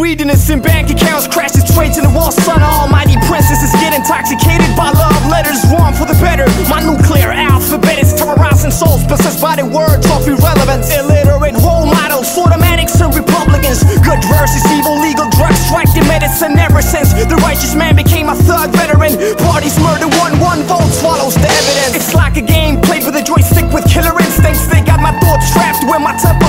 greediness in bank accounts crashes trades in the wall. Son, almighty princesses get intoxicated by love. Letters warm for the better. My nuclear alphabet is terrorizing souls possessed by the words of irrelevance. Illiterate role models, automatics and Republicans. Good versus evil, legal drugs strike the medicine ever since the righteous man became a thug veteran. Parties murder one, one vote swallows the evidence. It's like a game played with a joystick with killer instincts. They got my thoughts trapped where my temper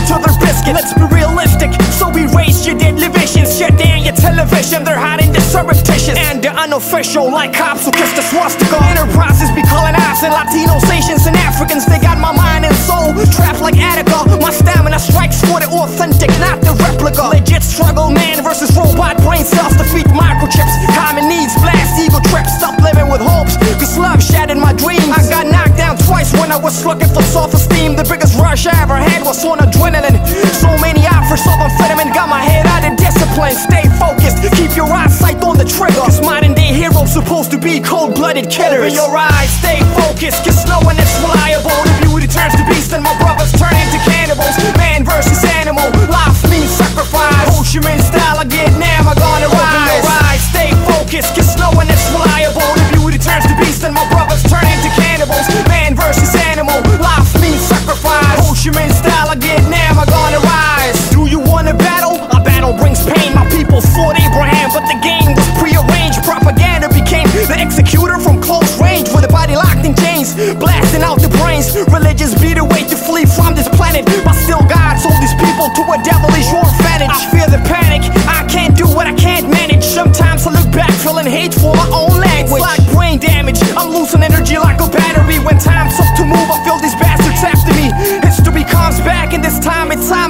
television, they're hiding the surreptitious and the unofficial, like cops who kiss the swastika. Enterprises be calling us and Latinos, Asians, and Africans. They got my mind and soul trapped like Attica. My stamina strikes for the authentic, not the replica. Legit struggle, man versus robot brain cells defeat microchips. Common needs, blast ego trips. Stop living with hopes, cause love shattered my dreams. I got knocked down twice when I was looking for self esteem. The biggest rush I ever had was on adrenaline. So many offers of amphetamine got my head keep your eyesight on the trigger. Cause modern day heroes supposed to be cold blooded killers. Open your eyes, stay focused, cause no one is reliable. Way to flee from this planet, but still God sold these people to a devilish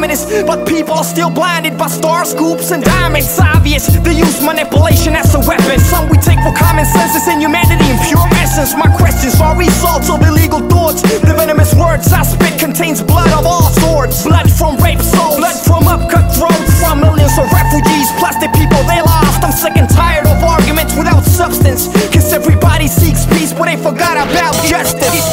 But people are still blinded by star scoops and diamonds. Obvious they use manipulation as a weapon. Some we take for common sense and humanity in pure essence. My questions are results of illegal thoughts. The venomous words I spit contains blood of all sorts. Blood from rape souls, blood from upcut throats, from millions of refugees, plastic people they lost. I'm sick and tired of arguments without substance. Cause everybody seeks peace, but they forgot about justice.